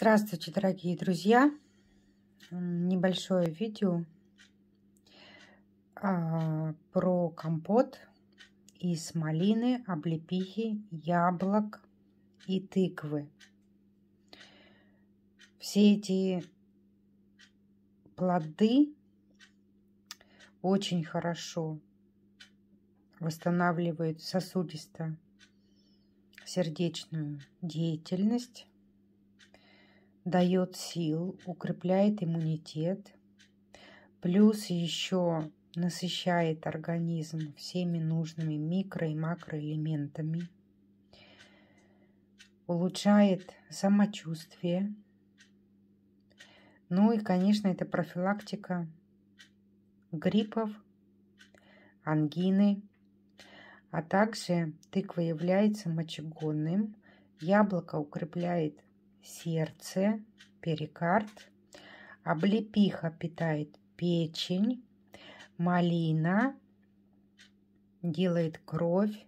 Здравствуйте, дорогие друзья! Небольшое видео а, про компот из малины, облепихи, яблок и тыквы. Все эти плоды очень хорошо восстанавливают сосудисто-сердечную деятельность дает сил, укрепляет иммунитет, плюс еще насыщает организм всеми нужными микро- и макроэлементами, улучшает самочувствие. Ну и, конечно, это профилактика гриппов, ангины, а также тыква является мочегонным, яблоко укрепляет сердце, перикард. Облепиха питает печень. Малина делает кровь.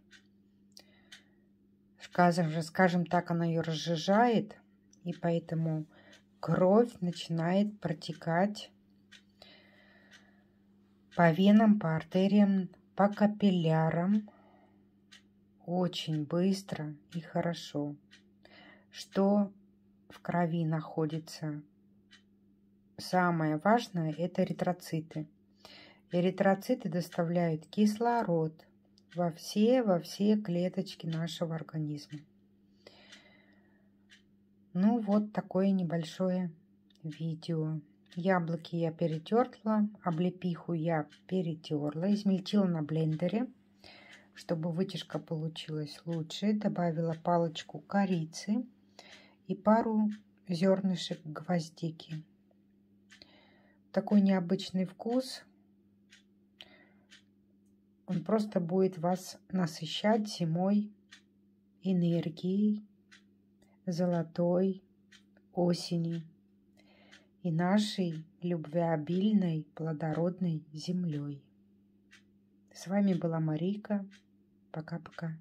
Скажем, же, скажем так, она ее разжижает, и поэтому кровь начинает протекать по венам, по артериям, по капиллярам очень быстро и хорошо. Что в крови находится. Самое важное – это эритроциты. Эритроциты доставляют кислород во все, во все клеточки нашего организма. Ну, вот такое небольшое видео. Яблоки я перетерла, облепиху я перетерла, измельчила на блендере, чтобы вытяжка получилась лучше. Добавила палочку корицы и пару зернышек гвоздики. Такой необычный вкус. Он просто будет вас насыщать зимой энергией золотой осени и нашей любвеобильной плодородной землей. С вами была Марийка. Пока-пока.